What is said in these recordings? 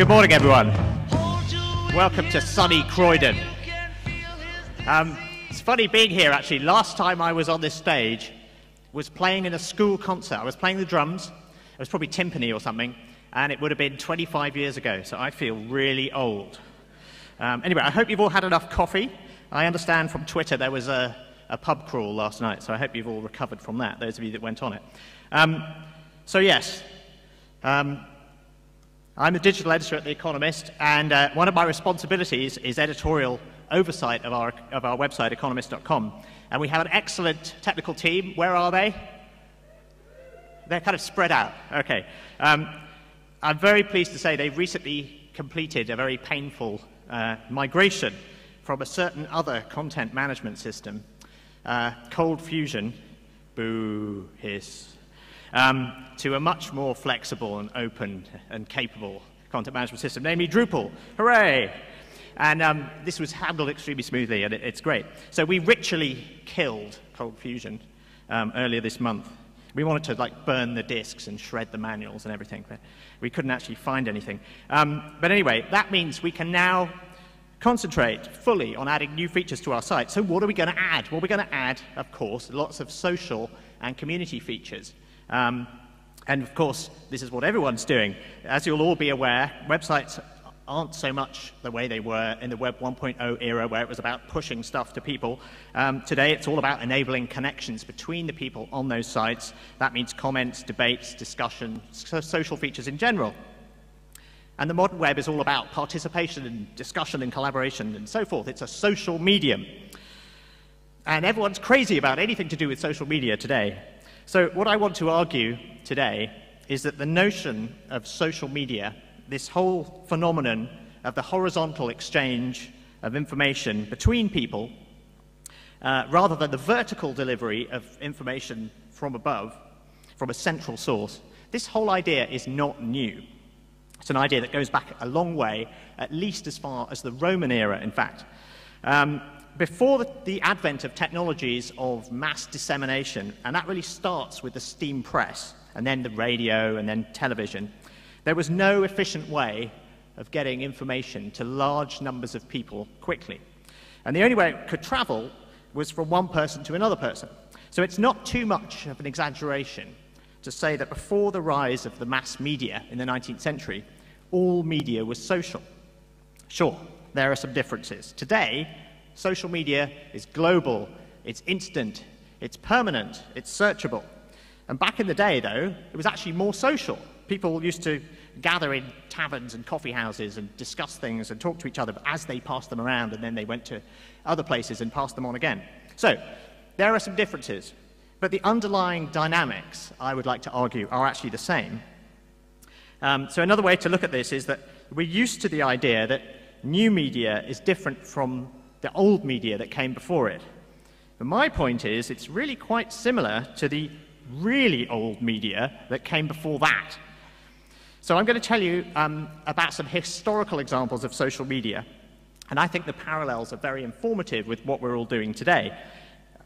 Good morning, everyone. Welcome to sunny Croydon. Um, it's funny being here, actually. Last time I was on this stage was playing in a school concert. I was playing the drums. It was probably timpani or something, and it would have been 25 years ago, so I feel really old. Um, anyway, I hope you've all had enough coffee. I understand from Twitter there was a, a pub crawl last night, so I hope you've all recovered from that, those of you that went on it. Um, so, yes, um, I'm the digital editor at The Economist, and uh, one of my responsibilities is editorial oversight of our, of our website, economist.com. And we have an excellent technical team. Where are they? They're kind of spread out. Okay. Um, I'm very pleased to say they've recently completed a very painful uh, migration from a certain other content management system, uh, Cold Fusion, boo, hiss, um, to a much more flexible and open and capable content management system, namely Drupal. Hooray! And um, this was handled extremely smoothly, and it, it's great. So we ritually killed Cold Fusion um, earlier this month. We wanted to like burn the disks and shred the manuals and everything, but we couldn't actually find anything. Um, but anyway, that means we can now concentrate fully on adding new features to our site. So what are we going to add? Well, we're going to add, of course, lots of social and community features. Um, and of course, this is what everyone's doing. As you'll all be aware, websites aren't so much the way they were in the Web 1.0 era, where it was about pushing stuff to people. Um, today, it's all about enabling connections between the people on those sites. That means comments, debates, discussion, so social features in general. And the modern web is all about participation and discussion and collaboration and so forth. It's a social medium. And everyone's crazy about anything to do with social media today. So, what I want to argue today is that the notion of social media, this whole phenomenon of the horizontal exchange of information between people, uh, rather than the vertical delivery of information from above, from a central source, this whole idea is not new. It's an idea that goes back a long way, at least as far as the Roman era, in fact. Um, before the, advent of technologies of mass dissemination, and that really starts with the steam press, and then the radio, and then television, there was no efficient way of getting information to large numbers of people quickly. And the only way it could travel was from one person to another person. So it's not too much of an exaggeration to say that before the rise of the mass media in the 19th century, all media was social. Sure, there are some differences. Today, Social media is global, it's instant, it's permanent, it's searchable. And back in the day, though, it was actually more social. People used to gather in taverns and coffee houses and discuss things and talk to each other as they passed them around, and then they went to other places and passed them on again. So, there are some differences, but the underlying dynamics, I would like to argue, are actually the same. Um, so, another way to look at this is that we're used to the idea that new media is different from the old media that came before it. But my point is, it's really quite similar to the really old media that came before that. So I'm going to tell you um, about some historical examples of social media, and I think the parallels are very informative with what we're all doing today.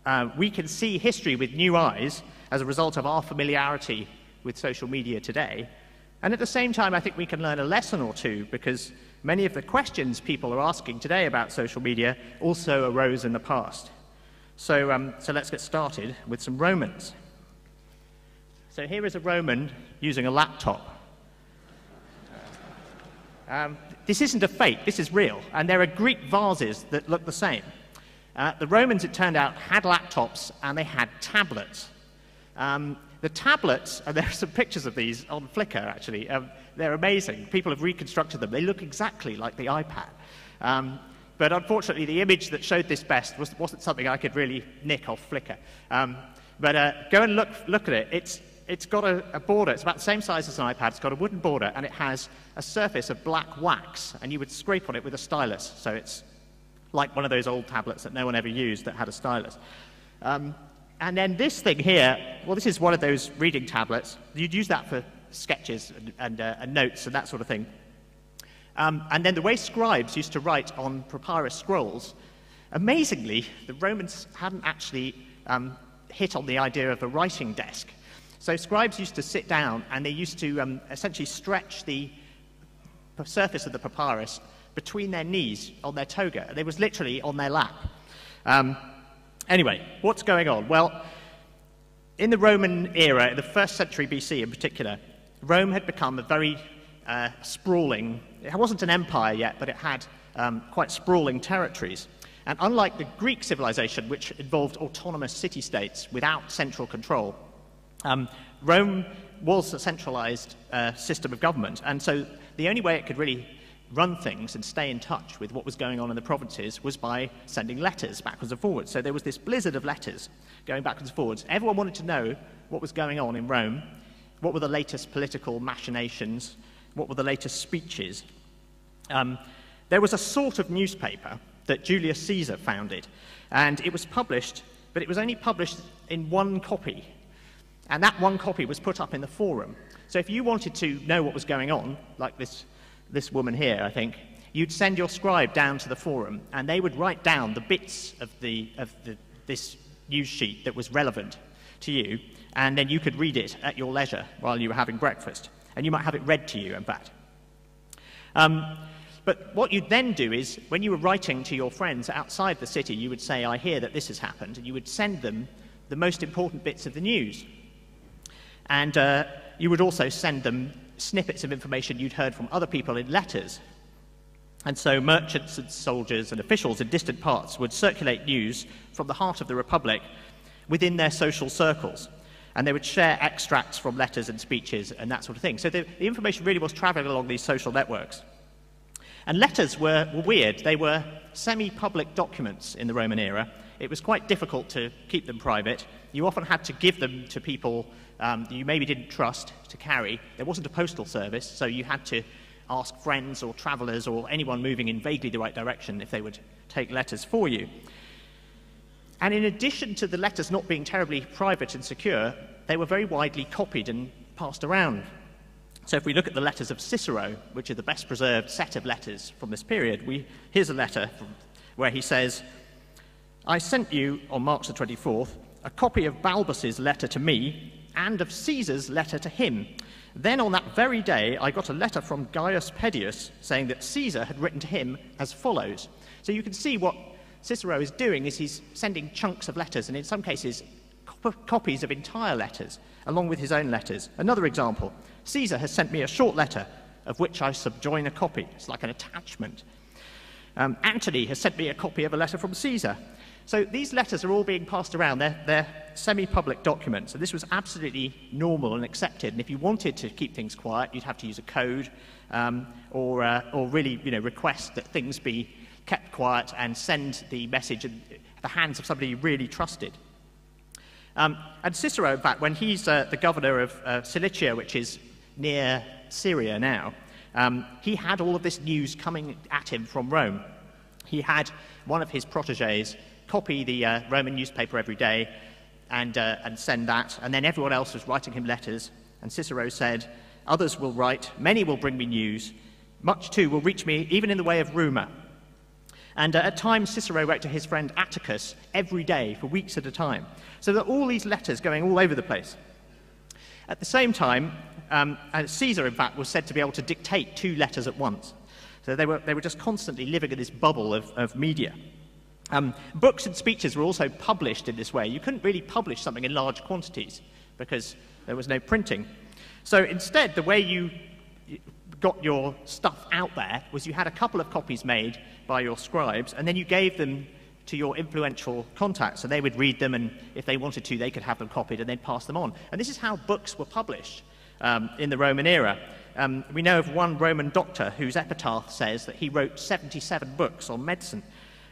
Uh, we can see history with new eyes as a result of our familiarity with social media today, and at the same time, I think we can learn a lesson or two because many of the questions people are asking today about social media also arose in the past. So, um, so let's get started with some Romans. So here is a Roman using a laptop. Um, this isn't a fake, this is real. And there are Greek vases that look the same. Uh, the Romans, it turned out, had laptops and they had tablets. Um, the tablets, and there are some pictures of these on Flickr actually, um, they're amazing. People have reconstructed them. They look exactly like the iPad. Um, but unfortunately, the image that showed this best was, not something I could really nick off Flickr. Um, but uh, go and look, look at it. It's, it's got a, a, border. It's about the same size as an iPad. It's got a wooden border, and it has a surface of black wax, and you would scrape on it with a stylus. So it's like one of those old tablets that no one ever used that had a stylus. Um, and then this thing here, well, this is one of those reading tablets. You'd use that for sketches and, and, uh, and notes and that sort of thing. Um, and then the way scribes used to write on papyrus scrolls, amazingly, the Romans hadn't actually um, hit on the idea of a writing desk. So scribes used to sit down and they used to um, essentially stretch the surface of the papyrus between their knees on their toga. It was literally on their lap. Um, anyway, what's going on? Well, in the Roman era, in the first century BC in particular, Rome had become a very uh, sprawling, it wasn't an empire yet, but it had um, quite sprawling territories. And unlike the Greek civilization, which involved autonomous city states without central control, um, Rome was a centralized uh, system of government. And so the only way it could really run things and stay in touch with what was going on in the provinces was by sending letters backwards and forwards. So there was this blizzard of letters going backwards and forwards. Everyone wanted to know what was going on in Rome, what were the latest political machinations, what were the latest speeches. Um, there was a sort of newspaper that Julius Caesar founded, and it was published, but it was only published in one copy. And that one copy was put up in the forum. So if you wanted to know what was going on, like this this woman here, I think, you'd send your scribe down to the forum and they would write down the bits of, the, of the, this news sheet that was relevant to you, and then you could read it at your leisure while you were having breakfast. And you might have it read to you, in fact. Um, but what you'd then do is, when you were writing to your friends outside the city, you would say, I hear that this has happened, and you would send them the most important bits of the news. And uh, you would also send them snippets of information you'd heard from other people in letters. And so merchants and soldiers and officials in distant parts would circulate news from the heart of the Republic within their social circles. And they would share extracts from letters and speeches and that sort of thing. So the, the information really was traveling along these social networks. And letters were, were weird. They were semi public documents in the Roman era. It was quite difficult to keep them private. You often had to give them to people um, you maybe didn't trust to carry. There wasn't a postal service, so you had to ask friends or travelers or anyone moving in vaguely the right direction if they would take letters for you. And in addition to the letters not being terribly private and secure, they were very widely copied and passed around. So if we look at the letters of Cicero, which are the best preserved set of letters from this period, we, here's a letter from, where he says, I sent you on March the 24th a copy of Balbus's letter to me and of Caesar's letter to him. Then on that very day, I got a letter from Gaius Pedius saying that Caesar had written to him as follows. So you can see what Cicero is doing is he's sending chunks of letters, and in some cases, cop- copies of entire letters, along with his own letters. Another example Caesar has sent me a short letter of which I subjoin a copy. It's like an attachment. Um, Antony has sent me a copy of a letter from Caesar. So these letters are all being passed around. They're, they're semi public documents. And this was absolutely normal and accepted. And if you wanted to keep things quiet, you'd have to use a code um, or, uh, or really you know, request that things be kept quiet and send the message in the hands of somebody you really trusted. Um, and Cicero, in fact, when he's uh, the governor of uh, Cilicia, which is near Syria now, um, he had all of this news coming at him from Rome. He had one of his proteges copy the uh, Roman newspaper every day and, uh, and send that. And then everyone else was writing him letters. And Cicero said, Others will write, many will bring me news, much too will reach me, even in the way of rumor. And uh, at times, Cicero wrote to his friend Atticus every day for weeks at a time. So there are all these letters going all over the place. At the same time, um, Caesar, in fact, was said to be able to dictate two letters at once. So they were, they were just constantly living in this bubble of, of media. Um, books and speeches were also published in this way. You couldn't really publish something in large quantities because there was no printing. So instead, the way you got your stuff out there was you had a couple of copies made by your scribes, and then you gave them to your influential contacts, so they would read them, and if they wanted to, they could have them copied and then pass them on. And this is how books were published um, in the Roman era. Um, we know of one Roman doctor whose epitaph says that he wrote 77 books on medicine.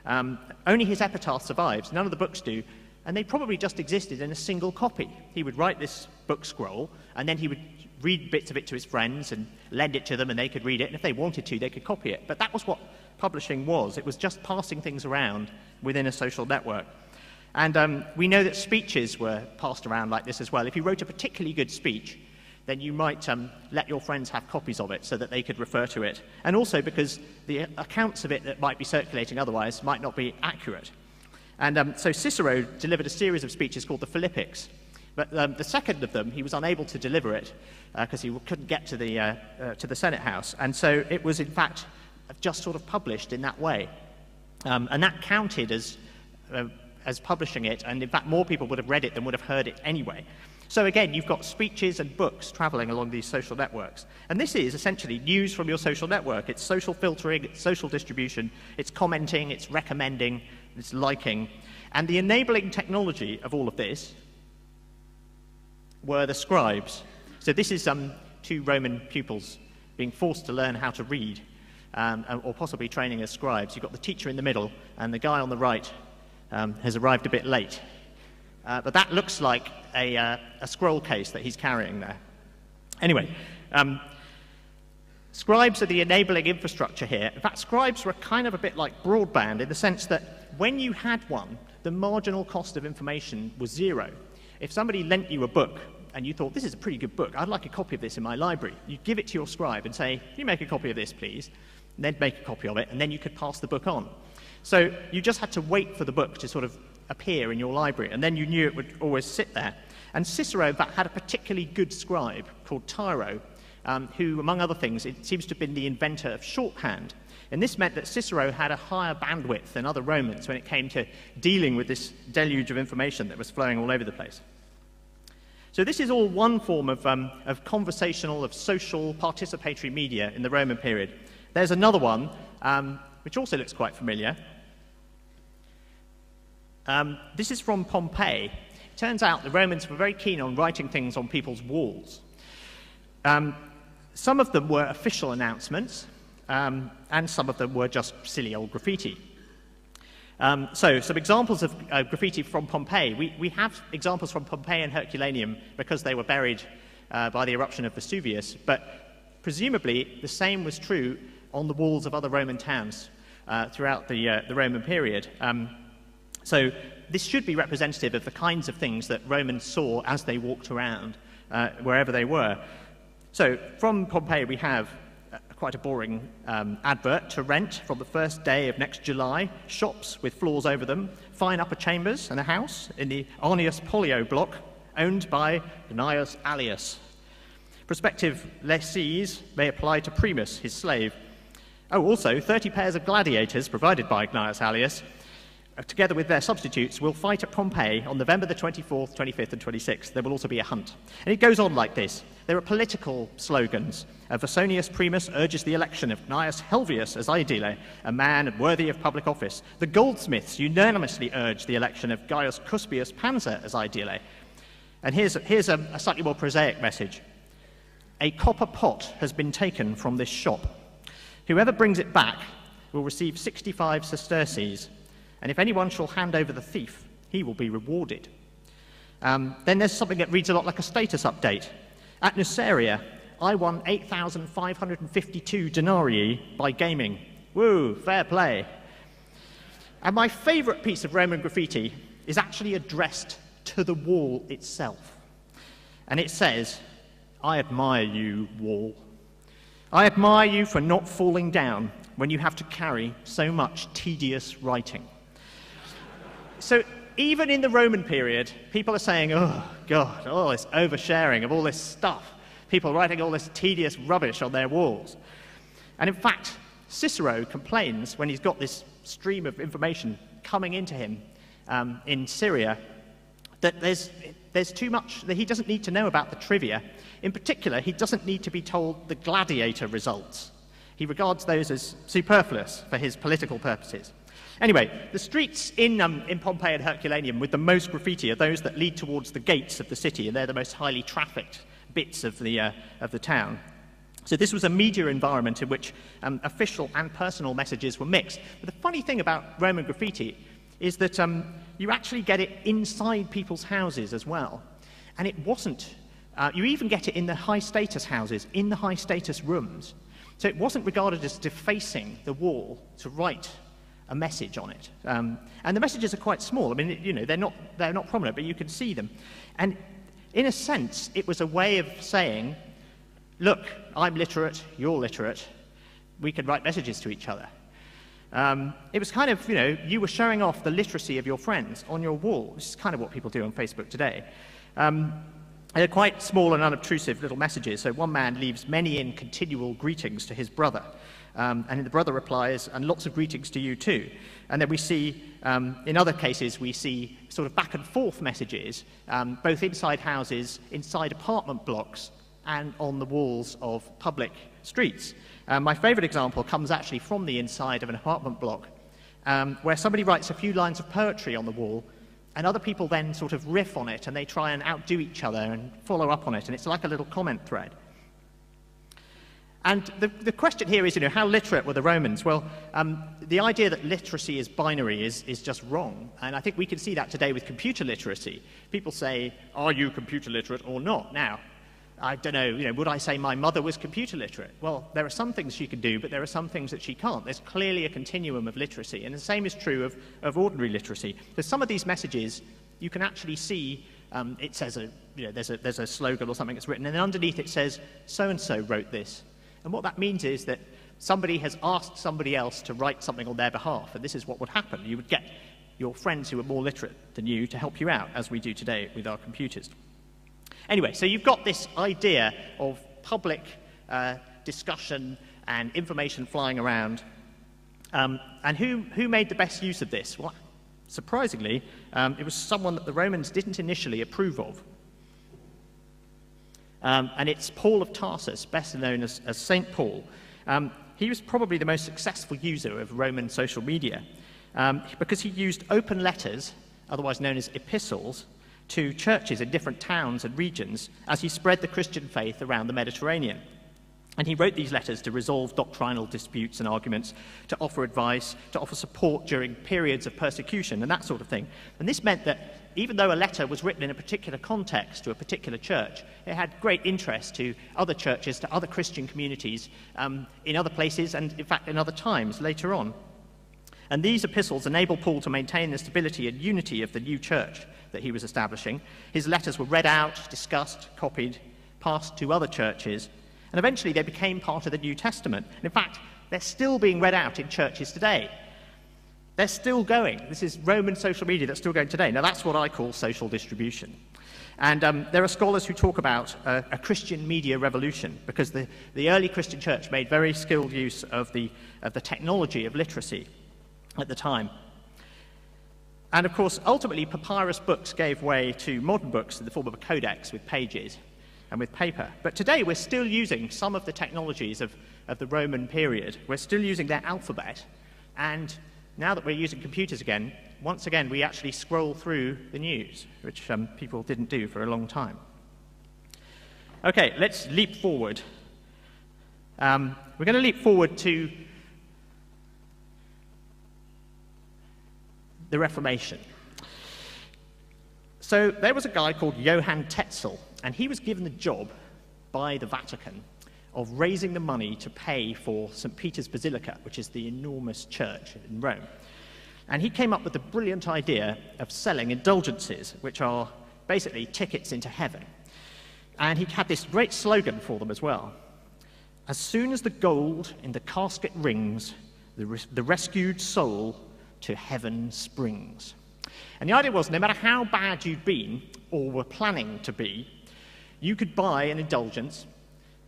Um, only his epitaph survives, none of the books do, and they probably just existed in a single copy. He would write this book scroll, and then he would read bits of it to his friends and lend it to them, and they could read it, and if they wanted to, they could copy it. But that was what publishing was it was just passing things around within a social network. And um, we know that speeches were passed around like this as well. If you wrote a particularly good speech, then you might um, let your friends have copies of it so that they could refer to it. And also because the accounts of it that might be circulating otherwise might not be accurate. And um, so Cicero delivered a series of speeches called the Philippics, But um, the second of them, he was unable to deliver it because uh, he couldn't get to the, uh, uh, to the Senate House. And so it was, in fact, just sort of published in that way. Um, and that counted as, uh, as publishing it, and in fact, more people would have read it than would have heard it anyway. So again, you've got speeches and books traveling along these social networks. And this is essentially news from your social network. It's social filtering, it's social distribution, it's commenting, it's recommending, it's liking. And the enabling technology of all of this were the scribes. So this is um, two Roman pupils being forced to learn how to read, um, or possibly training as scribes. You've got the teacher in the middle, and the guy on the right um, has arrived a bit late. Uh, but that looks like a, uh, a, scroll case that he's carrying there. Anyway, um, scribes are the enabling infrastructure here. In fact, scribes were kind of a bit like broadband in the sense that when you had one, the marginal cost of information was zero. If somebody lent you a book and you thought, this is a pretty good book, I'd like a copy of this in my library, you'd give it to your scribe and say, can you make a copy of this, please? And they'd make a copy of it, and then you could pass the book on. So you just had to wait for the book to sort of appear in your library, and then you knew it would always sit there. And Cicero, had a particularly good scribe called Tiro, um, who, among other things, it seems to have been the inventor of shorthand. And this meant that Cicero had a higher bandwidth than other Romans when it came to dealing with this deluge of information that was flowing all over the place. So this is all one form of, um, of conversational, of social, participatory media in the Roman period. There's another one, um, which also looks quite familiar, um, this is from Pompeii. It turns out the Romans were very keen on writing things on people's walls. Um, some of them were official announcements, um, and some of them were just silly old graffiti. Um, so, some examples of uh, graffiti from Pompeii. We, we, have examples from Pompeii and Herculaneum because they were buried uh, by the eruption of Vesuvius, but presumably the same was true on the walls of other Roman towns uh, throughout the, uh, the Roman period. Um, so this should be representative of the kinds of things that Romans saw as they walked around uh, wherever they were. So from Pompeii, we have uh, quite a boring um, advert to rent from the first day of next July, shops with floors over them, fine upper chambers and a house in the Arnius Pollio block owned by Gnaeus Allius. Prospective lessees may apply to Primus, his slave. Oh, also, 30 pairs of gladiators provided by Gnaeus Allius together with their substitutes, will fight at Pompeii on November the 24th, 25th, and 26th. There will also be a hunt. And it goes on like this. There are political slogans. Uh, Versonius Primus urges the election of Gnaeus Helvius as aedile, a man worthy of public office. The goldsmiths unanimously urge the election of Gaius Cuspius Pansa as aedile. And here's, here's a, a slightly more prosaic message. A copper pot has been taken from this shop. Whoever brings it back will receive 65 sesterces and if anyone shall hand over the thief, he will be rewarded. Um, then there's something that reads a lot like a status update. At Nuceria, I won 8,552 denarii by gaming. Woo, fair play. And my favourite piece of Roman graffiti is actually addressed to the wall itself. And it says, I admire you, wall. I admire you for not falling down when you have to carry so much tedious writing. So even in the Roman period, people are saying, oh, God, all this oversharing of all this stuff. People writing all this tedious rubbish on their walls. And in fact, Cicero complains when he's got this stream of information coming into him um, in Syria that there's, there's too much that he doesn't need to know about the trivia. In particular, he doesn't need to be told the gladiator results. He regards those as superfluous for his political purposes. Anyway, the streets in, um, in Pompeii and Herculaneum with the most graffiti are those that lead towards the gates of the city, and they're the most highly trafficked bits of the, uh, of the town. So this was a media environment in which um, official and personal messages were mixed. But the funny thing about Roman graffiti is that um, you actually get it inside people's houses as well. And it wasn't, uh, you even get it in the high status houses, in the high status rooms. So it wasn't regarded as defacing the wall to write a message on it. Um, and the messages are quite small. I mean, you know, they're not, they're not prominent, but you can see them. And in a sense, it was a way of saying, look, I'm literate, you're literate, we can write messages to each other. Um, it was kind of, you know, you were showing off the literacy of your friends on your wall, which is kind of what people do on Facebook today. Um, they're quite small and unobtrusive little messages. So one man leaves many in continual greetings to his brother. Um, and the brother replies, and lots of greetings to you too. And then we see, um, in other cases, we see sort of back and forth messages, um, both inside houses, inside apartment blocks, and on the walls of public streets. Um, my favorite example comes actually from the inside of an apartment block, um, where somebody writes a few lines of poetry on the wall, and other people then sort of riff on it, and they try and outdo each other and follow up on it, and it's like a little comment thread. And the, the question here is, you know, how literate were the Romans? Well, um, the idea that literacy is binary is, is just wrong. And I think we can see that today with computer literacy. People say, are you computer literate or not? Now, I don't know, you know, would I say my mother was computer literate? Well, there are some things she can do, but there are some things that she can't. There's clearly a continuum of literacy, and the same is true of, of ordinary literacy. So some of these messages, you can actually see, um, it says, a, you know, there's, a, there's a slogan or something that's written, and then underneath it says, so-and-so wrote this. And what that means is that somebody has asked somebody else to write something on their behalf, and this is what would happen. You would get your friends who are more literate than you to help you out, as we do today with our computers. Anyway, so you've got this idea of public uh, discussion and information flying around. Um, and who, who made the best use of this? Well, surprisingly, um, it was someone that the Romans didn't initially approve of. Um, and it's Paul of Tarsus, best known as, as St. Paul. Um, he was probably the most successful user of Roman social media um, because he used open letters, otherwise known as epistles, to churches in different towns and regions as he spread the Christian faith around the Mediterranean. And he wrote these letters to resolve doctrinal disputes and arguments, to offer advice, to offer support during periods of persecution, and that sort of thing. And this meant that even though a letter was written in a particular context to a particular church, it had great interest to other churches, to other Christian communities um, in other places, and in fact in other times later on. And these epistles enable Paul to maintain the stability and unity of the new church that he was establishing. His letters were read out, discussed, copied, passed to other churches, and eventually they became part of the New Testament. And in fact, they're still being read out in churches today. They're still going. This is Roman social media that's still going today. Now, that's what I call social distribution. And um, there are scholars who talk about a, a Christian media revolution because the, the early Christian church made very skilled use of the, of the technology of literacy at the time. And of course, ultimately, papyrus books gave way to modern books in the form of a codex with pages and with paper. But today, we're still using some of the technologies of, of the Roman period. We're still using their alphabet. And now that we're using computers again, once again, we actually scroll through the news, which um, people didn't do for a long time. Okay, let's leap forward. Um, we're going to leap forward to the Reformation. So there was a guy called Johann Tetzel, and he was given the job by the Vatican of raising the money to pay for St. Peter's Basilica, which is the enormous church in Rome. And he came up with the brilliant idea of selling indulgences, which are basically tickets into heaven. And he had this great slogan for them as well. As soon as the gold in the casket rings, the, res- the rescued soul to heaven springs. And the idea was no matter how bad you'd been or were planning to be, you could buy an indulgence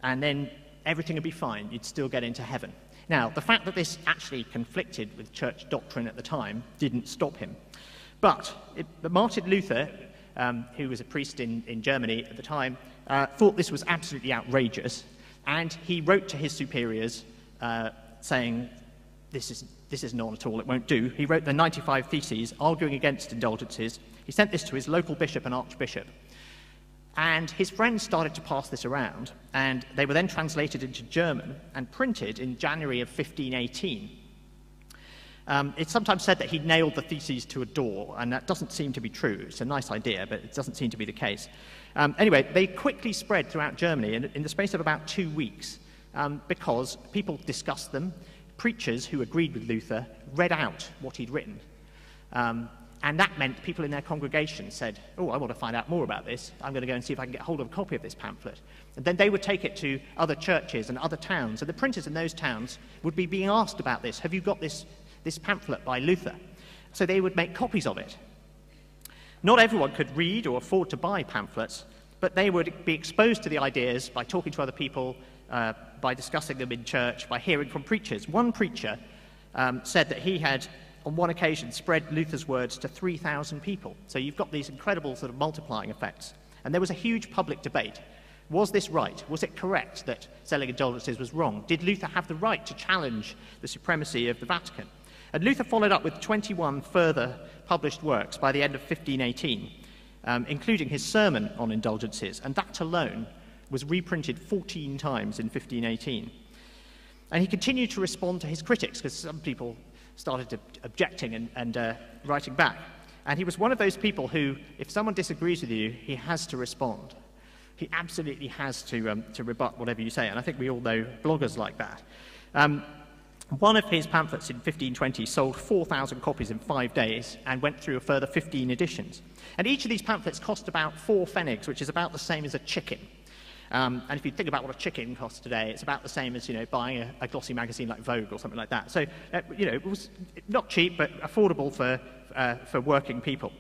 and then everything would be fine. You'd still get into heaven. Now, the fact that this actually conflicted with church doctrine at the time didn't stop him. But, it, but Martin Luther, um, who was a priest in, in Germany at the time, uh, thought this was absolutely outrageous, and he wrote to his superiors uh, saying, this is, this is not at all, it won't do. He wrote the 95 Theses arguing against indulgences. He sent this to his local bishop and archbishop. And his friends started to pass this around, and they were then translated into German and printed in January of 1518. Um, it's sometimes said that he nailed the theses to a door, and that doesn't seem to be true. It's a nice idea, but it doesn't seem to be the case. Um, anyway, they quickly spread throughout Germany in, in the space of about two weeks um, because people discussed them, preachers who agreed with Luther read out what he'd written. Um, and that meant people in their congregation said, Oh, I want to find out more about this. I'm going to go and see if I can get hold of a copy of this pamphlet. And then they would take it to other churches and other towns. And the printers in those towns would be being asked about this Have you got this, this pamphlet by Luther? So they would make copies of it. Not everyone could read or afford to buy pamphlets, but they would be exposed to the ideas by talking to other people, uh, by discussing them in church, by hearing from preachers. One preacher um, said that he had, on one occasion, spread Luther's words to 3,000 people. So you've got these incredible sort of multiplying effects. And there was a huge public debate. Was this right? Was it correct that selling indulgences was wrong? Did Luther have the right to challenge the supremacy of the Vatican? And Luther followed up with 21 further published works by the end of 1518 um, including his sermon on indulgences, and that alone was reprinted 14 times in 1518. And he continued to respond to his critics, because some people started objecting and, and uh, writing back. And he was one of those people who, if someone disagrees with you, he has to respond. He absolutely has to, um, to rebut whatever you say. And I think we all know bloggers like that. Um, one of his pamphlets in 1520 sold 4,000 copies in five days and went through a further 15 editions. And each of these pamphlets cost about four pfennigs, which is about the same as a chicken. Um, and if you think about what a chicken costs today, it's about the same as you know buying a, a glossy magazine like Vogue or something like that. So uh, you know it was not cheap, but affordable for uh, for working people.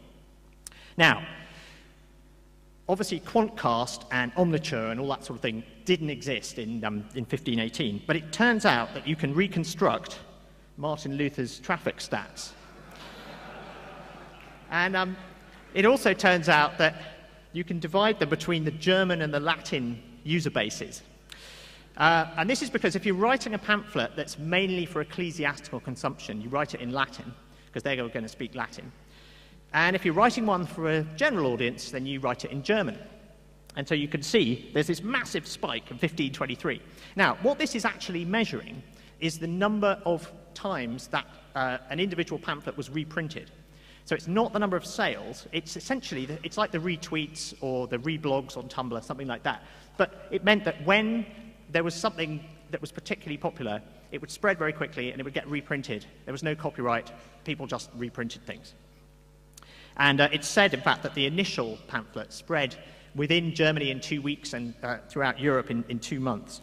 Now, obviously, Quantcast and Omniture and all that sort of thing didn't exist in um, in 1518, but it turns out that you can reconstruct Martin Luther's traffic stats. and um, it also turns out that you can divide them between the German and the Latin user bases. Uh, and this is because if you're writing a pamphlet that's mainly for ecclesiastical consumption, you write it in Latin, because they're going to speak Latin. And if you're writing one for a general audience, then you write it in German. And so you can see there's this massive spike in 1523. Now, what this is actually measuring is the number of times that uh, an individual pamphlet was reprinted. So it's not the number of sales, it's essentially, the, it's like the retweets or the reblogs on Tumblr, something like that. But it meant that when there was something that was particularly popular, it would spread very quickly and it would get reprinted. There was no copyright, people just reprinted things. And uh, it's said, in fact, that the initial pamphlet spread within Germany in two weeks and uh, throughout Europe in, in two months.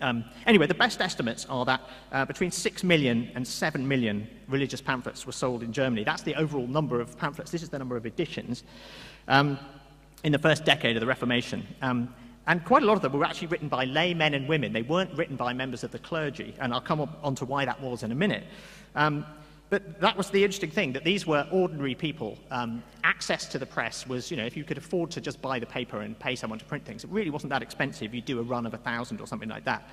Um, anyway, the best estimates are that uh, between 6 million and 7 million religious pamphlets were sold in Germany. That's the overall number of pamphlets. This is the number of editions um, in the first decade of the Reformation. Um, and quite a lot of them were actually written by lay men and women. They weren't written by members of the clergy, and I'll come on to why that was in a minute. Um, but that was the interesting thing, that these were ordinary people. Access to the press was, you know, if you could afford to just buy the paper and pay someone to print things, it really wasn't that expensive. You'd do a run of a thousand or something like that.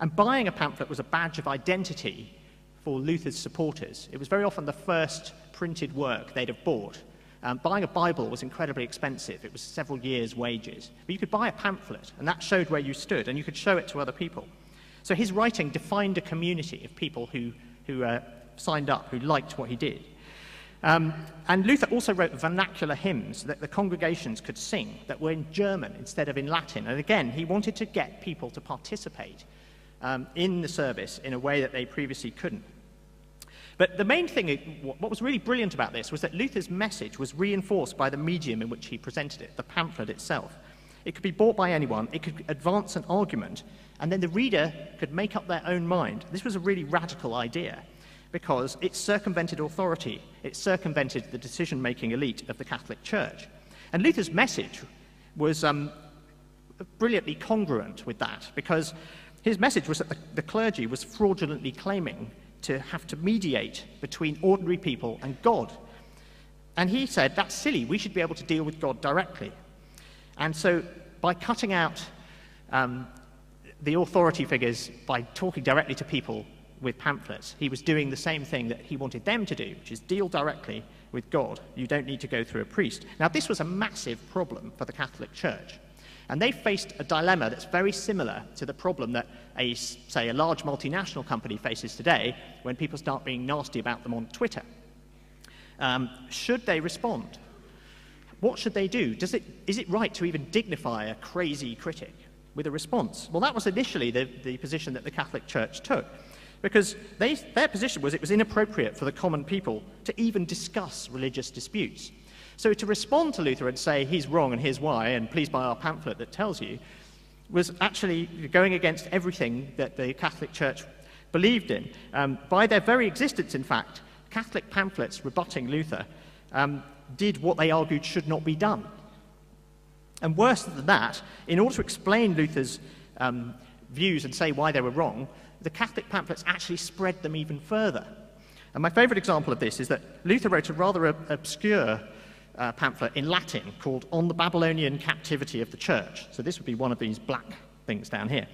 And buying a pamphlet was a badge of identity for Luther's supporters. It was very often the first printed work they'd have bought. Um, buying a Bible was incredibly expensive. It was several years' wages. But you could buy a pamphlet, and that showed where you stood, and you could show it to other people. So his writing defined a community of people who, who uh, signed up who liked what he did. Um, and Luther also wrote vernacular hymns that the congregations could sing that were in German instead of in Latin. And again, he wanted to get people to participate um, in the service in a way that they previously couldn't. But the main thing, what was really brilliant about this was that Luther's message was reinforced by the medium in which he presented it, the pamphlet itself. It could be bought by anyone, it could advance an argument, and then the reader could make up their own mind. This was a really radical idea because it circumvented authority, it circumvented the decision making elite of the Catholic Church. And Luther's message was um, brilliantly congruent with that because his message was that the, the clergy was fraudulently claiming to have to mediate between ordinary people and God. And he said, that's silly, we should be able to deal with God directly. And so, by cutting out um, the authority figures, by talking directly to people, with pamphlets. He was doing the same thing that he wanted them to do, which is deal directly with God. You don't need to go through a priest. Now, this was a massive problem for the Catholic Church. And they faced a dilemma that's very similar to the problem that, a, say, a large multinational company faces today when people start being nasty about them on Twitter. Um, should they respond? What should they do? Does it, is it right to even dignify a crazy critic with a response? Well, that was initially the, the position that the Catholic Church took because they, their position was it was inappropriate for the common people to even discuss religious disputes. So to respond to Luther and say he's wrong and here's why, and please buy our pamphlet that tells you, was actually going against everything that the Catholic Church believed in. Um, by their very existence, in fact, Catholic pamphlets rebutting Luther um, did what they argued should not be done. And worse than that, in order to explain Luther's um, views and say why they were wrong, the Catholic pamphlets actually spread them even further. And my favourite example of this is that Luther wrote a rather obscure uh, pamphlet in Latin called On the Babylonian Captivity of the Church. So this would be one of these black things down here.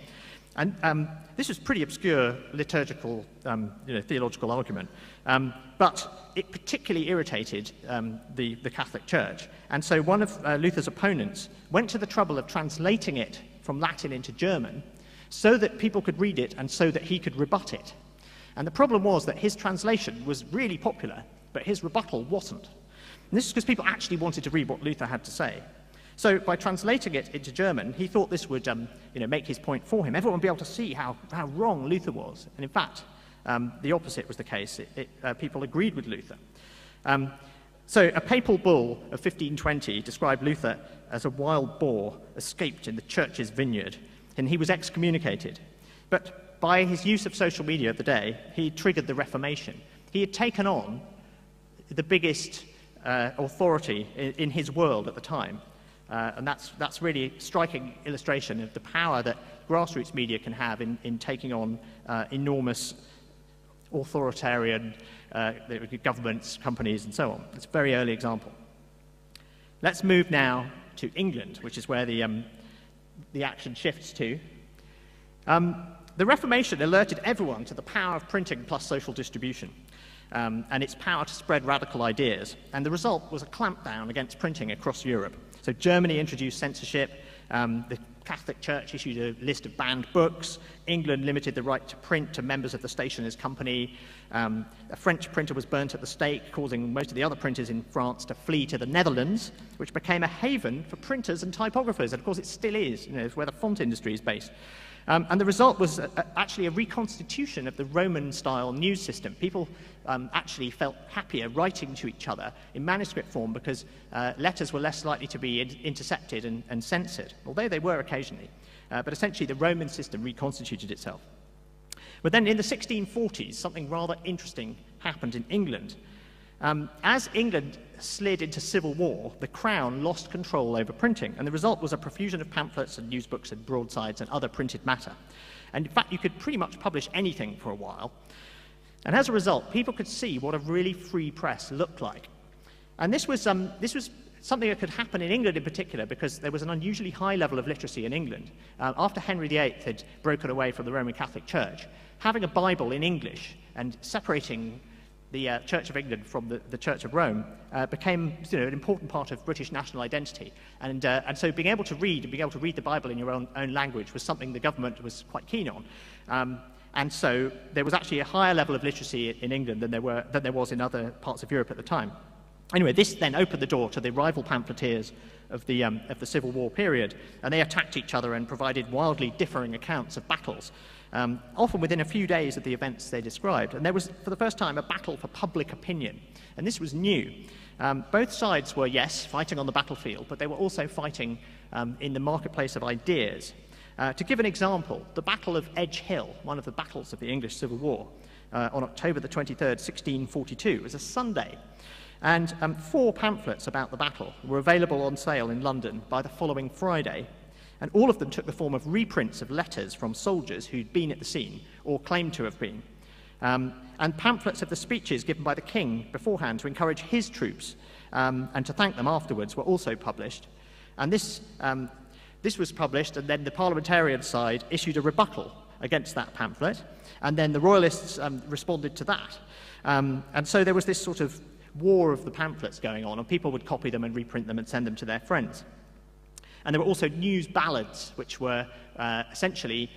And um, this was pretty obscure liturgical, um, you know, theological argument. Um, but it particularly irritated um, the, the, Catholic Church. And so one of uh, Luther's opponents went to the trouble of translating it from Latin into German so that people could read it and so that he could rebut it. And the problem was that his translation was really popular, but his rebuttal wasn't. And this is because people actually wanted to read what Luther had to say. So by translating it into German, he thought this would um, you know, make his point for him. Everyone would be able to see how, how wrong Luther was. And in fact, um, the opposite was the case. It, it, uh, people agreed with Luther. Um, so a papal bull of 1520 described Luther as a wild boar escaped in the church's vineyard, and he was excommunicated. But by his use of social media of the day, he triggered the Reformation. He had taken on the biggest uh, authority in, in his world at the time. Uh, and that's, that's really a striking illustration of the power that grassroots media can have in, in taking on uh, enormous authoritarian uh, governments, companies, and so on. It's a very early example. Let's move now to England, which is where the, um, the action shifts to. Um, the Reformation alerted everyone to the power of printing plus social distribution um, and its power to spread radical ideas. And the result was a clampdown against printing across Europe. So Germany introduced censorship, um, the Catholic Church issued a list of banned books, England limited the right to print to members of the stationer's company, um, a French printer was burnt at the stake, causing most of the other printers in France to flee to the Netherlands, which became a haven for printers and typographers. And of course, it still is, you know, it's where the font industry is based. Um, and the result was uh, actually a reconstitution of the Roman style news system. People um, actually felt happier writing to each other in manuscript form because uh, letters were less likely to be in intercepted and, and, censored, although they were occasionally. Uh, but essentially, the Roman system reconstituted itself. But then in the 1640s, something rather interesting happened in England. Um, as England slid into civil war, the Crown lost control over printing, and the result was a profusion of pamphlets and newsbooks and broadsides and other printed matter. And in fact, you could pretty much publish anything for a while. And as a result, people could see what a really free press looked like. And this was, um, this was something that could happen in England in particular because there was an unusually high level of literacy in England. Uh, after Henry VIII had broken away from the Roman Catholic Church, having a Bible in English and separating the uh, Church of England from the, the Church of Rome uh, became you know, an important part of British national identity. And, uh, and so being able to read and being able to read the Bible in your own, own language was something the government was quite keen on. Um, and so there was actually a higher level of literacy in England than there, were, than there was in other parts of Europe at the time. Anyway, this then opened the door to the rival pamphleteers of the, um, of the Civil War period, and they attacked each other and provided wildly differing accounts of battles um, often within a few days of the events they described. And there was, for the first time, a battle for public opinion. And this was new. Um, both sides were, yes, fighting on the battlefield, but they were also fighting um, in the marketplace of ideas. Uh, to give an example, the Battle of Edge Hill, one of the battles of the English Civil War, uh, on October the 23rd, 1642, was a Sunday. And um, four pamphlets about the battle were available on sale in London by the following Friday, and all of them took the form of reprints of letters from soldiers who'd been at the scene or claimed to have been, um, and pamphlets of the speeches given by the king beforehand to encourage his troops um, and to thank them afterwards were also published. And this, um, this was published, and then the parliamentarian side issued a rebuttal against that pamphlet, and then the royalists um, responded to that. Um, and so there was this sort of war of the pamphlets going on, and people would copy them and reprint them and send them to their friends. And there were also news ballads, which were uh, essentially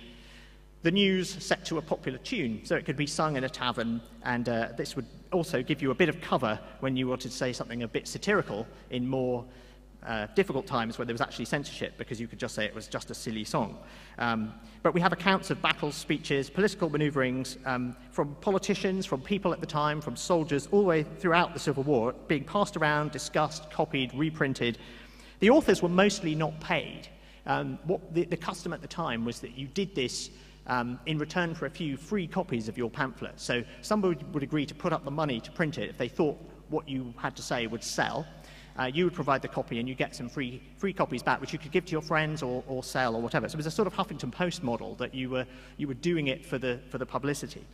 the news set to a popular tune. So it could be sung in a tavern, and uh, this would also give you a bit of cover when you wanted to say something a bit satirical in more uh, difficult times where there was actually censorship because you could just say it was just a silly song. Um, but we have accounts of battles, speeches, political maneuverings um, from politicians, from people at the time, from soldiers, all the way throughout the Civil War, being passed around, discussed, copied, reprinted, the authors were mostly not paid. Um, what the, the, custom at the time was that you did this um, in return for a few free copies of your pamphlet. So somebody would agree to put up the money to print it if they thought what you had to say would sell. Uh, you would provide the copy and you get some free, free copies back, which you could give to your friends or, or sell or whatever. So it was a sort of Huffington Post model that you were, you were doing it for the, for the publicity.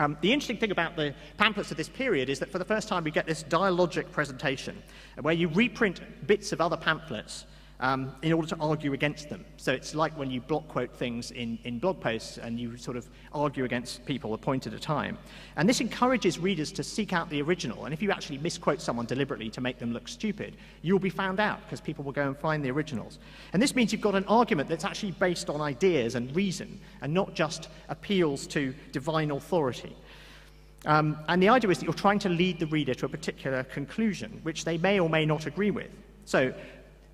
Um, the interesting thing about the pamphlets of this period is that for the first time we get this dialogic presentation where you reprint bits of other pamphlets um, in order to argue against them. So it's like when you block quote things in, in blog posts and you sort of argue against people a point at a time. And this encourages readers to seek out the original. And if you actually misquote someone deliberately to make them look stupid, you'll be found out because people will go and find the originals. And this means you've got an argument that's actually based on ideas and reason and not just appeals to divine authority. Um, and the idea is that you're trying to lead the reader to a particular conclusion, which they may or may not agree with. So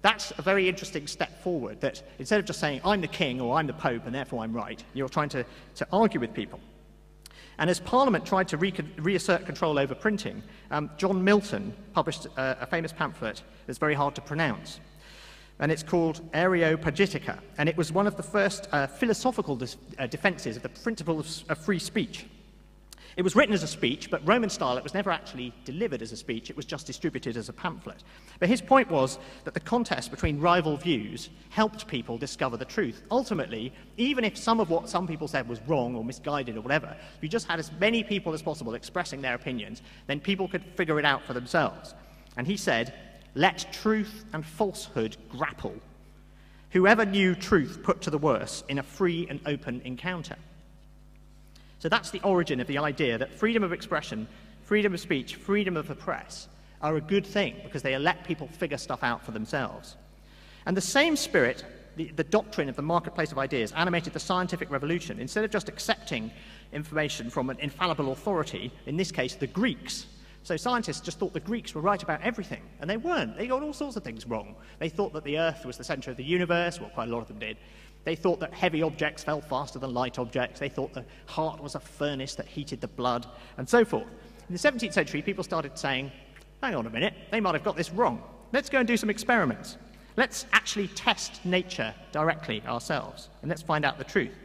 that's a very interesting step forward that instead of just saying, I'm the king or I'm the pope and therefore I'm right, you're trying to, to argue with people. And as Parliament tried to re reassert control over printing, um, John Milton published a, a famous pamphlet that's very hard to pronounce. And it's called Areopagitica. And it was one of the first uh, philosophical uh, defenses of the principle of, of free speech. It was written as a speech, but Roman style, it was never actually delivered as a speech, it was just distributed as a pamphlet. But his point was that the contest between rival views helped people discover the truth. Ultimately, even if some of what some people said was wrong or misguided or whatever, if you just had as many people as possible expressing their opinions, then people could figure it out for themselves. And he said, let truth and falsehood grapple. Whoever knew truth put to the worse in a free and open encounter. So that's the origin of the idea that freedom of expression, freedom of speech, freedom of the press are a good thing because they let people figure stuff out for themselves. And the same spirit, the, the doctrine of the marketplace of ideas, animated the scientific revolution. Instead of just accepting information from an infallible authority, in this case, the Greeks, so scientists just thought the Greeks were right about everything, and they weren't. They got all sorts of things wrong. They thought that the Earth was the center of the universe, well, quite a lot of them did. They thought that heavy objects fell faster than light objects. They thought the heart was a furnace that heated the blood, and so forth. In the 17th century, people started saying, hang on a minute, they might have got this wrong. Let's go and do some experiments. Let's actually test nature directly ourselves, and let's find out the truth.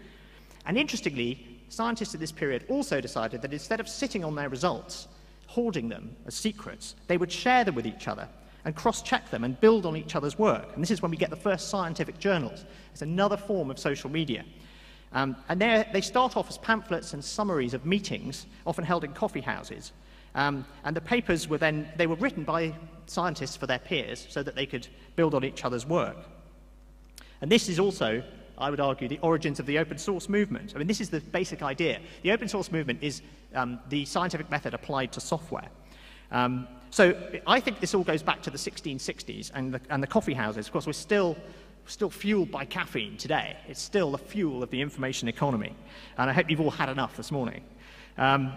And interestingly, scientists at this period also decided that instead of sitting on their results, hoarding them as secrets, they would share them with each other and cross-check them and build on each other's work. And this is when we get the first scientific journals. It's another form of social media. Um, and they start off as pamphlets and summaries of meetings, often held in coffee houses. Um, and the papers were then, they were written by scientists for their peers so that they could build on each other's work. And this is also, I would argue, the origins of the open source movement. I mean, this is the basic idea. The open source movement is um, the scientific method applied to software. Um, so I think this all goes back to the 1660s and the, and the coffee houses. Of course, we're still, still fueled by caffeine today. It's still the fuel of the information economy. And I hope you've all had enough this morning. Um,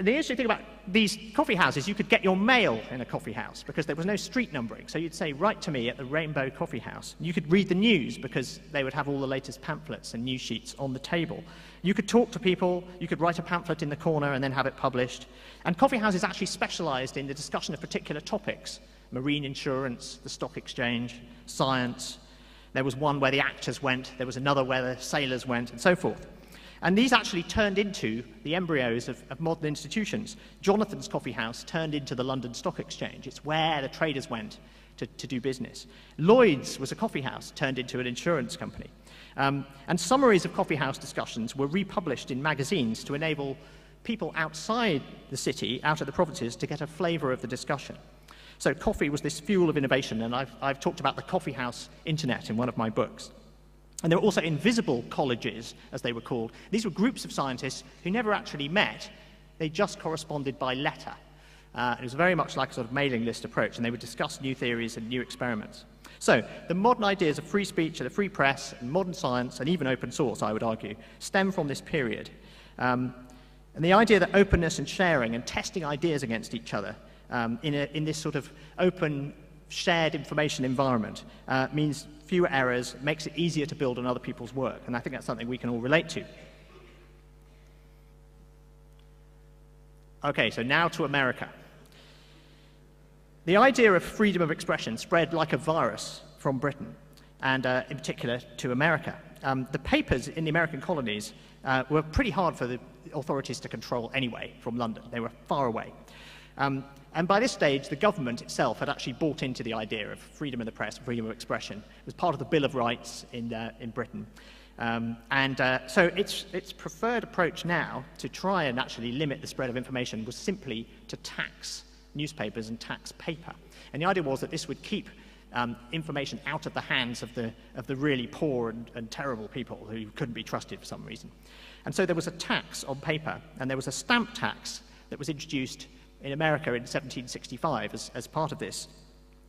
the interesting thing about these coffee houses, you could get your mail in a coffee house because there was no street numbering. So you'd say, write to me at the Rainbow Coffee House. You could read the news because they would have all the latest pamphlets and news sheets on the table. You could talk to people, you could write a pamphlet in the corner and then have it published. And coffee houses actually specialized in the discussion of particular topics marine insurance, the stock exchange, science. There was one where the actors went, there was another where the sailors went, and so forth. And these actually turned into the embryos of, of, modern institutions. Jonathan's Coffee House turned into the London Stock Exchange. It's where the traders went to, to do business. Lloyd's was a coffee house turned into an insurance company. Um, and summaries of coffee house discussions were republished in magazines to enable people outside the city, out of the provinces, to get a flavour of the discussion. So coffee was this fuel of innovation, and I've, I've talked about the coffee house internet in one of my books. And there were also invisible colleges, as they were called. These were groups of scientists who never actually met. They just corresponded by letter. Uh, it was very much like a sort of mailing list approach, and they would discuss new theories and new experiments. So, the modern ideas of free speech and the free press, and modern science, and even open source, I would argue, stem from this period. Um, and the idea that openness and sharing and testing ideas against each other um, in, a, in, this sort of open, shared information environment uh, means fewer errors, makes it easier to build on other people's work. And I think that's something we can all relate to. Okay, so now to America. The idea of freedom of expression spread like a virus from Britain, and uh, in particular to America. Um, the papers in the American colonies uh, were pretty hard for the authorities to control anyway from London. They were far away. Um, and by this stage, the government itself had actually bought into the idea of freedom of the press, freedom of expression. It was part of the Bill of Rights in, uh, in Britain. Um, and uh, so its, its preferred approach now to try and actually limit the spread of information was simply to tax newspapers and tax paper. And the idea was that this would keep um, information out of the hands of the, of the really poor and, and terrible people who couldn't be trusted for some reason. And so there was a tax on paper, and there was a stamp tax that was introduced in America in 1765 as, as part of this.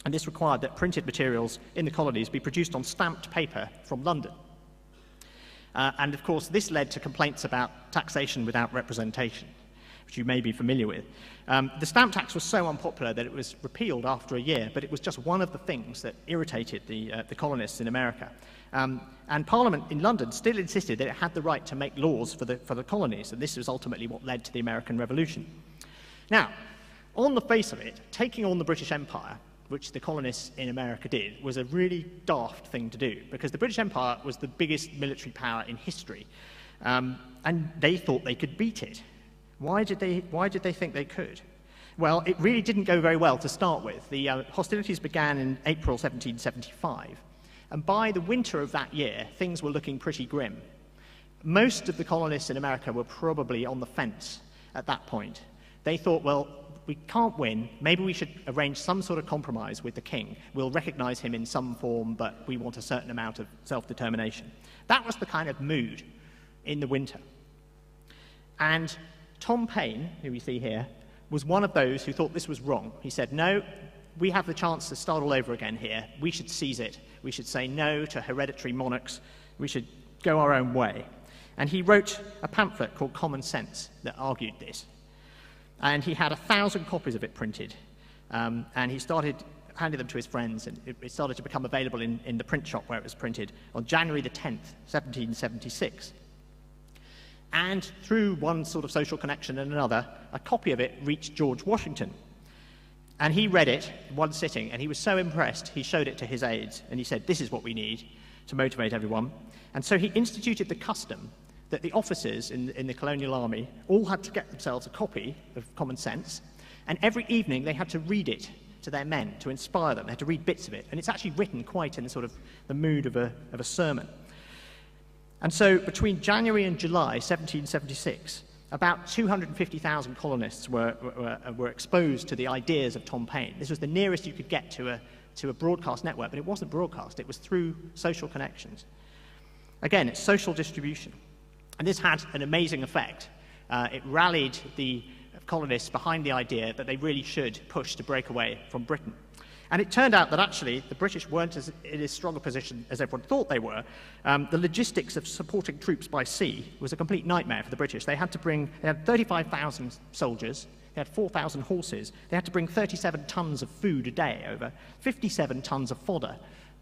And this required that printed materials in the colonies be produced on stamped paper from London. Uh, and of course, this led to complaints about taxation without representation, which you may be familiar with. Um, the stamp tax was so unpopular that it was repealed after a year, but it was just one of the things that irritated the, uh, the colonists in America. Um, and Parliament in London still insisted that it had the right to make laws for the, for the colonies, and this was ultimately what led to the American Revolution. Now, on the face of it, taking on the British Empire, which the colonists in America did, was a really daft thing to do because the British Empire was the biggest military power in history. Um, and they thought they could beat it. Why did, they, why did they think they could? Well, it really didn't go very well to start with. The uh, hostilities began in April 1775. And by the winter of that year, things were looking pretty grim. Most of the colonists in America were probably on the fence at that point. They thought, well, we can't win. Maybe we should arrange some sort of compromise with the king. We'll recognize him in some form, but we want a certain amount of self determination. That was the kind of mood in the winter. And Tom Paine, who we see here, was one of those who thought this was wrong. He said, No, we have the chance to start all over again here. We should seize it. We should say no to hereditary monarchs. We should go our own way. And he wrote a pamphlet called Common Sense that argued this. And he had a thousand copies of it printed. Um, and he started handing them to his friends, and it, it started to become available in, in the print shop where it was printed on January the 10th, 1776. And through one sort of social connection and another, a copy of it reached George Washington. And he read it one sitting, and he was so impressed, he showed it to his aides, and he said, This is what we need to motivate everyone. And so he instituted the custom that the officers in, in the colonial army all had to get themselves a copy of Common Sense, and every evening they had to read it to their men to inspire them. They had to read bits of it, and it's actually written quite in sort of the mood of a, of a sermon. And so between January and July 1776, about 250,000 colonists were, were, were, exposed to the ideas of Tom Paine. This was the nearest you could get to a, to a broadcast network, but it wasn't broadcast, it was through social connections. Again, it's social distribution. And this had an amazing effect. Uh, it rallied the colonists behind the idea that they really should push to break away from Britain. And it turned out that actually the British weren't as, in as strong a position as everyone thought they were. Um, the logistics of supporting troops by sea was a complete nightmare for the British. They had to bring, they had 35,000 soldiers, they had 4,000 horses, they had to bring 37 tons of food a day over, 57 tons of fodder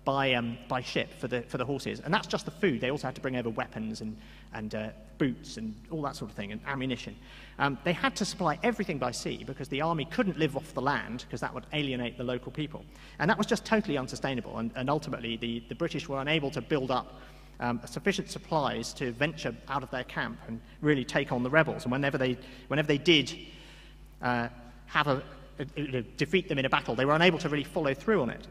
by, um, by ship for the, for the horses. And that's just the food. They also had to bring over weapons and, and uh, boots and all that sort of thing, and ammunition. Um, they had to supply everything by sea because the army couldn't live off the land because that would alienate the local people. And that was just totally unsustainable. And, and ultimately, the, the British were unable to build up um, sufficient supplies to venture out of their camp and really take on the rebels. And whenever they, whenever they did uh, have a, a, a, defeat them in a battle, they were unable to really follow through on it.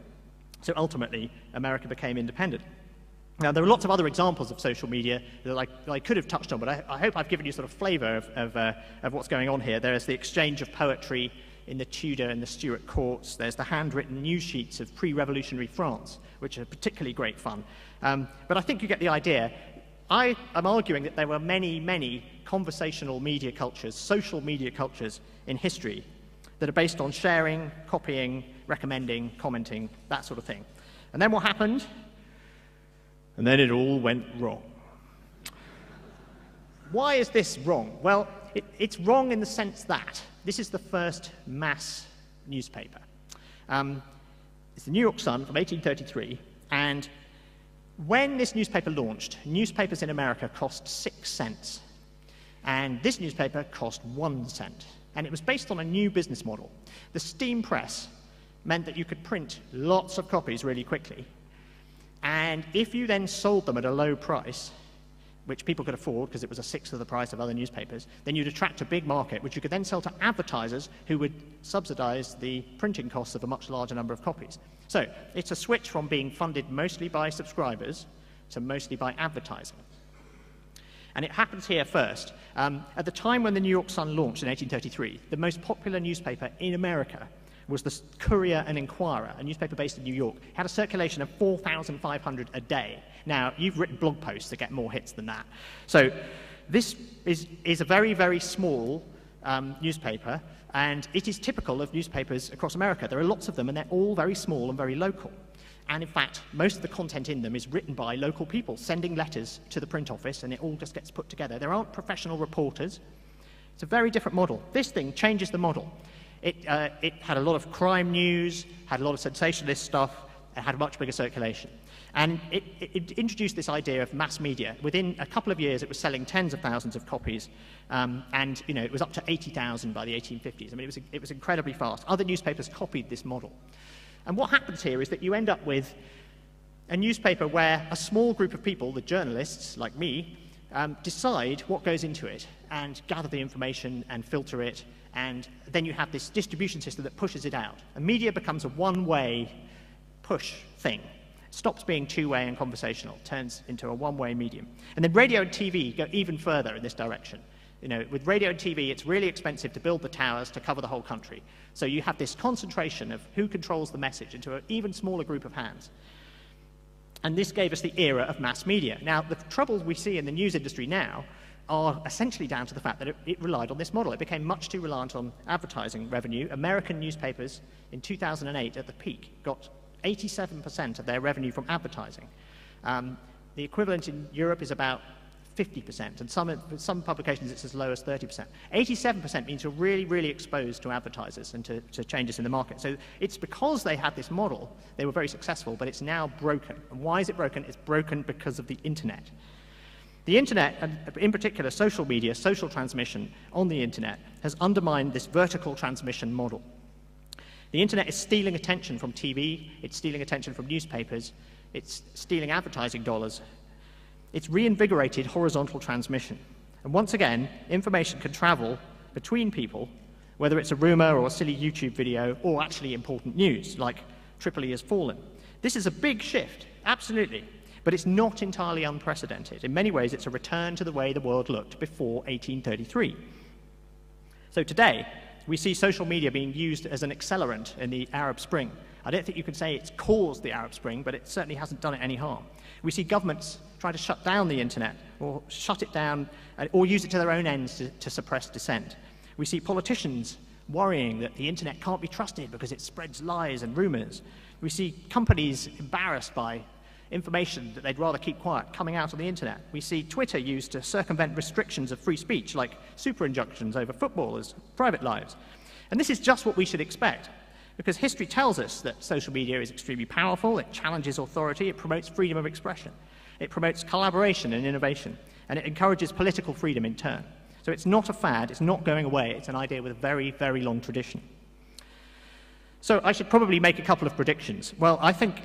So ultimately, America became independent. Now, there are lots of other examples of social media that I, that I could have touched on, but I, I, hope I've given you sort of flavor of, of, uh, of what's going on here. There is the exchange of poetry in the Tudor and the Stuart courts. There's the handwritten news sheets of pre-revolutionary France, which are particularly great fun. Um, but I think you get the idea. I am arguing that there were many, many conversational media cultures, social media cultures in history that are based on sharing, copying, recommending, commenting, that sort of thing. And then what happened? And then it all went wrong. Why is this wrong? Well, it, it's wrong in the sense that this is the first mass newspaper. Um, it's the New York Sun from 1833, and when this newspaper launched, newspapers in America cost six cents, and this newspaper cost one cent and it was based on a new business model. The steam press meant that you could print lots of copies really quickly, and if you then sold them at a low price, which people could afford because it was a sixth of the price of other newspapers, then you'd attract a big market, which you could then sell to advertisers who would subsidize the printing costs of a much larger number of copies. So it's a switch from being funded mostly by subscribers to mostly by advertising. And it happens here first. Um, at the time when the New York Sun launched in 1833, the most popular newspaper in America was the Courier and Enquirer, a newspaper based in New York. It had a circulation of 4,500 a day. Now, you've written blog posts that get more hits than that. So this is, is a very, very small um, newspaper, and it is typical of newspapers across America. There are lots of them, and they're all very small and very local. And in fact, most of the content in them is written by local people sending letters to the print office, and it all just gets put together. There aren't professional reporters. It's a very different model. This thing changes the model. It, uh, it had a lot of crime news, had a lot of sensationalist stuff, it had a much bigger circulation. And it, it, it, introduced this idea of mass media. Within a couple of years, it was selling tens of thousands of copies, um, and you know, it was up to 80,000 by the 1850s. I mean, it was, it was incredibly fast. Other newspapers copied this model. And what happens here is that you end up with a newspaper where a small group of people, the journalists like me, um, decide what goes into it and gather the information and filter it. And then you have this distribution system that pushes it out. And media becomes a one way push thing. Stops being two way and conversational, turns into a one way medium. And then radio and TV go even further in this direction. You know, with radio and TV, it's really expensive to build the towers to cover the whole country. So you have this concentration of who controls the message into an even smaller group of hands. And this gave us the era of mass media. Now, the troubles we see in the news industry now are essentially down to the fact that it, it, relied on this model. It became much too reliant on advertising revenue. American newspapers in 2008, at the peak, got 87% of their revenue from advertising. Um, the equivalent in Europe is about 50%, and some, some publications it's as low as 30%. 87% means you're really, really exposed to advertisers and to, to changes in the market. So it's because they had this model, they were very successful, but it's now broken. And why is it broken? It's broken because of the internet. The internet, and in particular social media, social transmission on the internet, has undermined this vertical transmission model. The internet is stealing attention from TV, it's stealing attention from newspapers, it's stealing advertising dollars it's reinvigorated horizontal transmission. And once again, information can travel between people, whether it's a rumor or a silly YouTube video or actually important news, like Tripoli has fallen. This is a big shift, absolutely, but it's not entirely unprecedented. In many ways, it's a return to the way the world looked before 1833. So today, we see social media being used as an accelerant in the Arab Spring. I don't think you can say it's caused the Arab Spring, but it certainly hasn't done it any harm. We see governments try to shut down the internet or shut it down uh, or use it to their own ends to, to suppress dissent. We see politicians worrying that the internet can't be trusted because it spreads lies and rumors. We see companies embarrassed by information that they'd rather keep quiet coming out on the internet. We see Twitter used to circumvent restrictions of free speech, like super injunctions over footballers' private lives. And this is just what we should expect, because history tells us that social media is extremely powerful, it challenges authority, it promotes freedom of expression. It promotes collaboration and innovation, and it encourages political freedom in turn. So it's not a fad, it's not going away, it's an idea with a very, very long tradition. So I should probably make a couple of predictions. Well, I think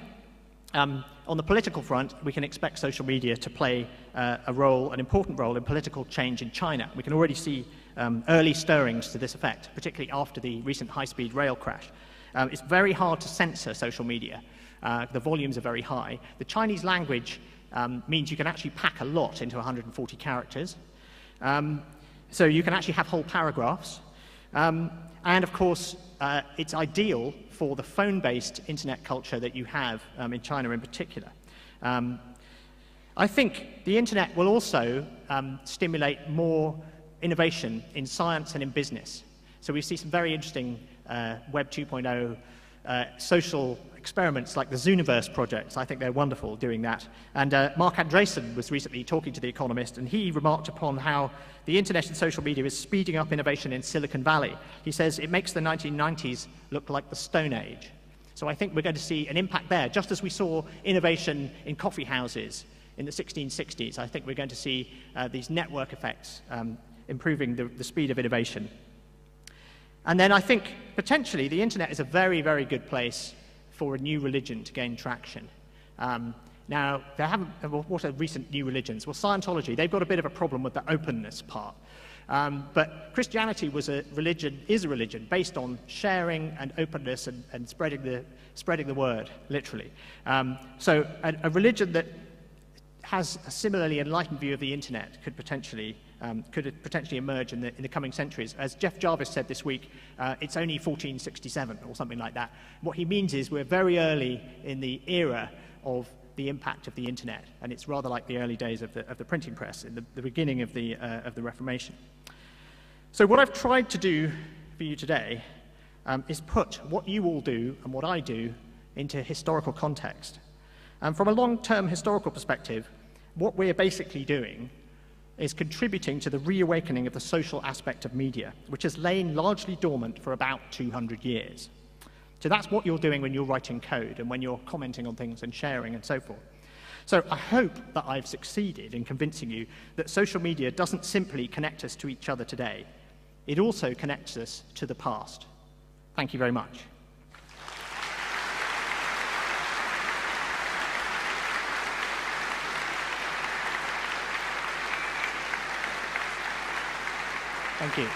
um, on the political front, we can expect social media to play uh, a role, an important role in political change in China. We can already see um, early stirrings to this effect, particularly after the recent high-speed rail crash. Um, it's very hard to censor social media. Uh, the volumes are very high. The Chinese language um, means you can actually pack a lot into 140 characters. Um, so you can actually have whole paragraphs. Um, and of course, uh, it's ideal for the phone-based internet culture that you have um, in China in particular. Um, I think the internet will also stimulate more innovation in science and in business. So we see some very interesting uh, Web 2.0 uh, social experiments like the Zooniverse projects. I think they're wonderful doing that. And uh, Marc Andreessen was recently talking to The Economist, and he remarked upon how the internet and social media is speeding up innovation in Silicon Valley. He says it makes the 1990s look like the Stone Age. So I think we're going to see an impact there, just as we saw innovation in coffee houses in the 1660s. I think we're going to see uh, these network effects um, improving the, the speed of innovation. And then I think potentially the internet is a very, very good place for a new religion to gain traction. Um, Now, they haven't, what are recent new religions? Well, Scientology, they've got a bit of a problem with the openness part. Um, but Christianity was a religion, is a religion based on sharing and openness and, and spreading, the, spreading the word, literally. Um, so a, a, religion that has a similarly enlightened view of the internet could potentially, um, could potentially emerge in the, in the coming centuries. As Jeff Jarvis said this week, uh, it's only 1467 or something like that. What he means is we're very early in the era of the impact of the internet, and it's rather like the early days of the, of the printing press, in the, the beginning of the, uh, of the Reformation. So what I've tried to do for you today um, is put what you all do and what I do into historical context. And from a long-term historical perspective, what we're basically doing is contributing to the reawakening of the social aspect of media, which has lain largely dormant for about 200 years. So that's what you're doing when you're writing code and when you're commenting on things and sharing and so forth. So I hope that I've succeeded in convincing you that social media doesn't simply connect us to each other today, it also connects us to the past. Thank you very much. Thank you.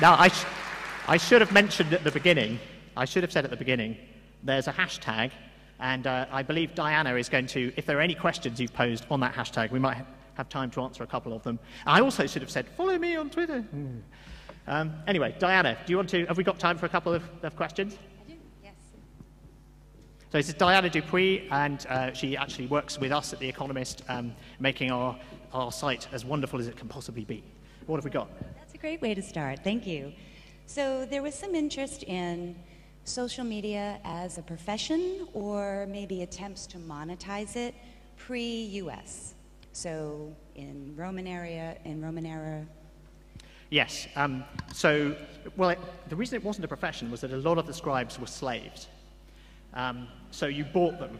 Now, I, sh I should have mentioned at the beginning, I should have said at the beginning, there's a hashtag, and uh, I believe Diana is going to, if there are any questions you've posed on that hashtag, we might have time to answer a couple of them. I also should have said, follow me on Twitter. Mm. Um, anyway, Diana, do you want to, have we got time for a couple of, of questions? I do, yes. So this is Diana Dupuy, and uh, she actually works with us at The Economist, um, making our, our site as wonderful as it can possibly be. What have we got? That's a great way to start. Thank you. So there was some interest in social media as a profession or maybe attempts to monetize it pre-US. So in Roman area, in Roman era. Yes. Um, so, well, it, the reason it wasn't a profession was that a lot of the scribes were slaves. Um, so you bought them.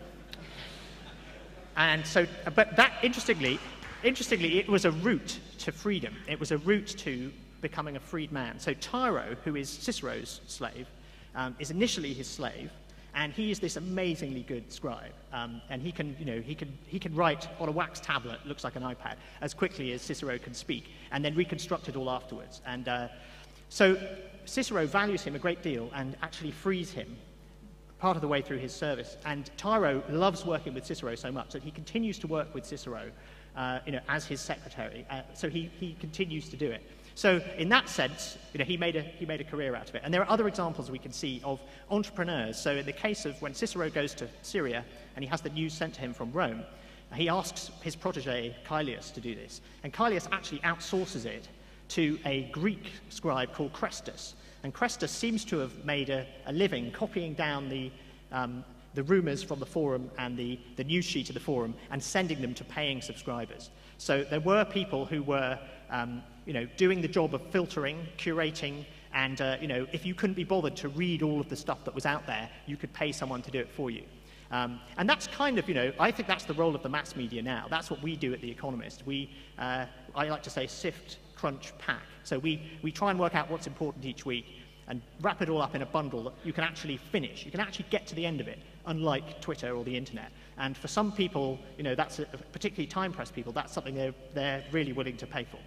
And so, but that, interestingly, interestingly, it was a route to freedom. It was a route to becoming a freed man. So Tiro, who is Cicero's slave, um, is initially his slave, and he is this amazingly good scribe. Um, and he can, you know, he can, he can write on a wax tablet, looks like an iPad, as quickly as Cicero can speak, and then reconstruct it all afterwards. And uh, so Cicero values him a great deal and actually frees him part of the way through his service. And Tiro loves working with Cicero so much that he continues to work with Cicero uh, you know, as his secretary. Uh, so he, he continues to do it. So in that sense, you know, he, made a, he made a career out of it. And there are other examples we can see of entrepreneurs. So in the case of when Cicero goes to Syria and he has the news sent to him from Rome, he asks his protege Caelius to do this. And Caelius actually outsources it to a Greek scribe called Chrestus. And Chrestus seems to have made a, a living copying down the, um, the rumors from the forum and the, the news sheet of the forum and sending them to paying subscribers. So there were people who were um, you know, doing the job of filtering, curating, and uh, you know, if you couldn't be bothered to read all of the stuff that was out there, you could pay someone to do it for you. Um, and that's kind of, you know, I think that's the role of the mass media now. That's what we do at The Economist. We, uh, I like to say, sift, crunch, pack. So we, we try and work out what's important each week and wrap it all up in a bundle that you can actually finish. You can actually get to the end of it, unlike Twitter or the internet. And for some people, you know, that's a, particularly time-pressed people, that's something they're, they're really willing to pay for.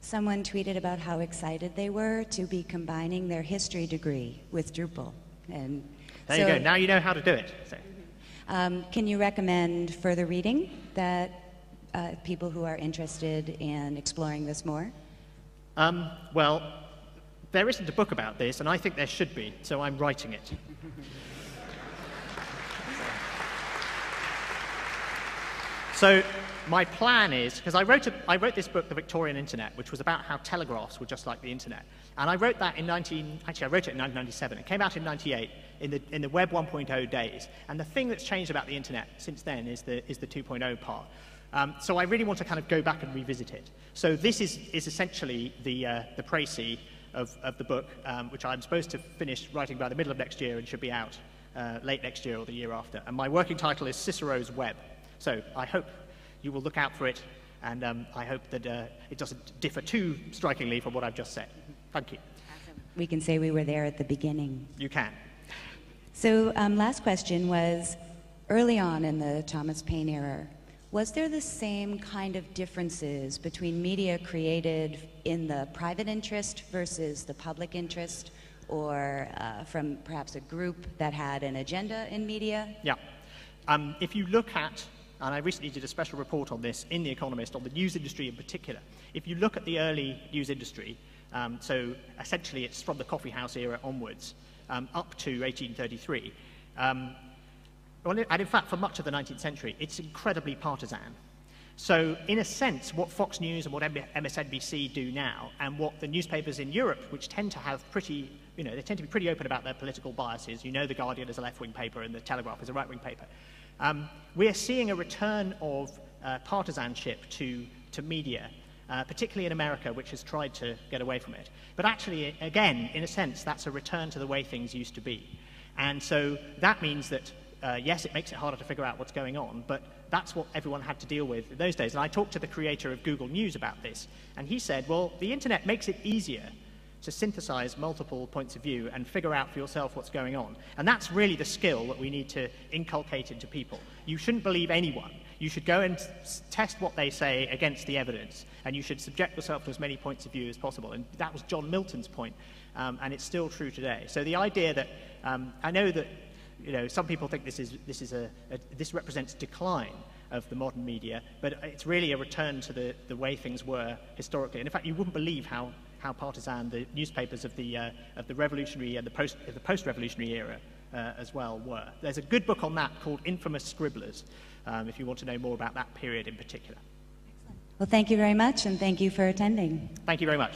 Someone tweeted about how excited they were to be combining their history degree with Drupal. And there so, you go. Now you know how to do it. So. Um, can you recommend further reading that uh, people who are interested in exploring this more? Um, well, there isn't a book about this, and I think there should be, so I'm writing it. so my plan is, because I, wrote I wrote this book, The Victorian Internet, which was about how telegraphs were just like the internet. And I wrote that in 19, actually I wrote it in 1997. It came out in 98 in the, in the Web 1.0 days. And the thing that's changed about the internet since then is the, is the 2.0 part. Um, so I really want to kind of go back and revisit it. So this is, is essentially the, uh, the précis of, of the book, um, which I'm supposed to finish writing by the middle of next year and should be out uh, late next year or the year after. And my working title is Cicero's Web. So I hope you will look out for it, and um, I hope that uh, it doesn't differ too strikingly from what I've just said. Thank you. We can say we were there at the beginning. You can. So, um, last question was early on in the Thomas Paine era, was there the same kind of differences between media created in the private interest versus the public interest, or uh, from perhaps a group that had an agenda in media? Yeah. Um, if you look at, and I recently did a special report on this in The Economist, on the news industry in particular, if you look at the early news industry, um, so essentially it's from the coffee house era onwards, um, up to 1833, um, well, and in fact, for much of the 19th century, it's incredibly partisan. So, in a sense, what Fox News and what MSNBC do now, and what the newspapers in Europe, which tend to have pretty, you know, they tend to be pretty open about their political biases. You know, The Guardian is a left wing paper and The Telegraph is a right wing paper. Um, we're seeing a return of uh, partisanship to, to media, uh, particularly in America, which has tried to get away from it. But actually, again, in a sense, that's a return to the way things used to be. And so that means that uh, yes, it makes it harder to figure out what's going on, but that's what everyone had to deal with in those days. And I talked to the creator of Google News about this, and he said, well, the internet makes it easier to synthesize multiple points of view and figure out for yourself what's going on. And that's really the skill that we need to inculcate into people. You shouldn't believe anyone. You should go and test what they say against the evidence, and you should subject yourself to as many points of view as possible. And that was John Milton's point, um, and it's still true today. So the idea that um, I know that you know, some people think this, is, this, is a, a, this represents decline of the modern media, but it's really a return to the, the way things were historically. And in fact, you wouldn't believe how, how partisan the newspapers of the, uh, of the revolutionary and the, post, the post-revolutionary era uh, as well were. There's a good book on that called Infamous Scribblers, um, if you want to know more about that period in particular. Excellent. Well, thank you very much, and thank you for attending. Thank you very much.